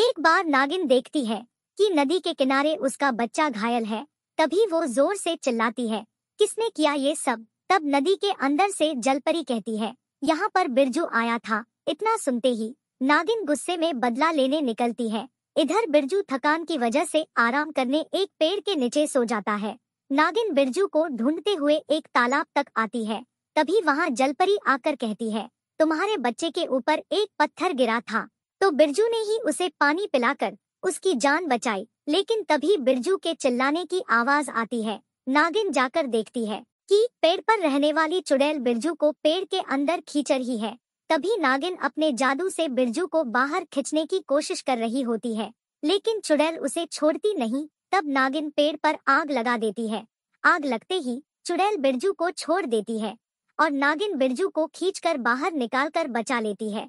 एक बार नागिन देखती है कि नदी के किनारे उसका बच्चा घायल है, तभी वो ज़ोर से चिल्लाती है, किसने किया ये सब? तब नदी के अंदर से जलपरी कहती है, यहाँ पर बिरजू आया था, इतना सुनते ही नागिन गुस्से में बदला लेने निकलती है, इधर बिरजू थकान की वजह से आराम करने एक पेड़ के नीचे सो जाता है, नागिन बिरजू को ढूंढते हुए एक तालाब तक आती है, तभी वहाँ जलपरी आकर कहती है, तुम्हारे बच्चे के ऊपर एक पत्थर गिरा था तो बिरजू ने ही उसे पानी पिलाकर उसकी जान बचाई, लेकिन तभी बिरजू के चिल्लाने की आवाज़ आती है। नागिन जाकर देखती है कि पेड़ पर रहने वाली चुड़ैल बिरजू को पेड़ के अंदर खींच रही है। तभी नागिन अपने जादू से बिरजू को बाहर खींचने की कोशिश कर रही होती है, लेकिन चुड़ैल उसे छोड़ती नहीं, तब नागिन पेड़ पर आग लगा देती है। आग लगते ही चुड़ैल बिरजू को छोड़ देती है और नागिन बिरजू को खींचकर बाहर निकालकर बचा लेती है।